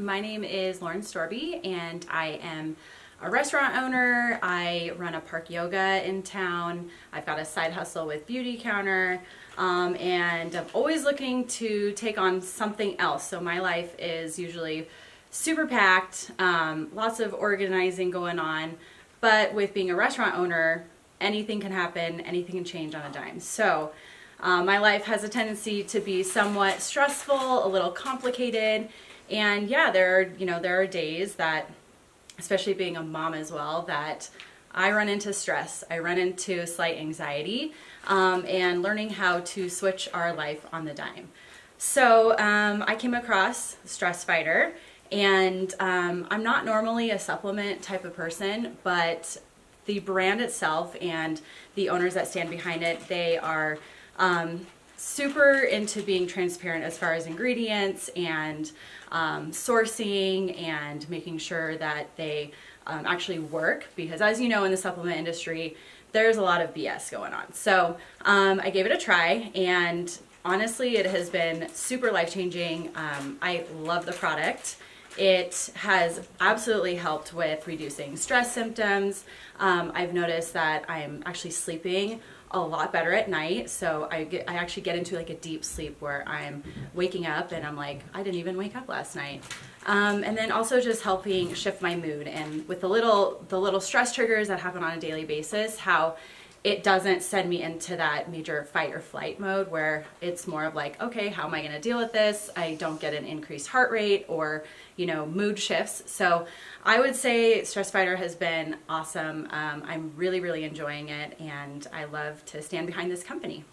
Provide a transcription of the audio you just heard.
My name is Lauren Storby, and I am a restaurant owner. I run a park yoga in town. I've got a side hustle with Beauty Counter, um, and I'm always looking to take on something else. So my life is usually super packed, um, lots of organizing going on, but with being a restaurant owner, anything can happen, anything can change on a dime. So um, my life has a tendency to be somewhat stressful, a little complicated, and yeah, there are, you know, there are days that, especially being a mom as well, that I run into stress. I run into slight anxiety um, and learning how to switch our life on the dime. So um, I came across Stress Fighter and um, I'm not normally a supplement type of person, but the brand itself and the owners that stand behind it, they are um, super into being transparent as far as ingredients and um, sourcing and making sure that they um, actually work because as you know in the supplement industry there's a lot of BS going on. So um, I gave it a try and honestly it has been super life-changing. Um, I love the product. It has absolutely helped with reducing stress symptoms. Um, I've noticed that I'm actually sleeping a lot better at night. So I get I actually get into like a deep sleep where I'm waking up and I'm like, I didn't even wake up last night. Um, and then also just helping shift my mood and with the little the little stress triggers that happen on a daily basis, how it doesn't send me into that major fight or flight mode where it's more of like, okay, how am I going to deal with this? I don't get an increased heart rate or, you know, mood shifts. So I would say Stress Fighter has been awesome. Um, I'm really, really enjoying it and I love to stand behind this company.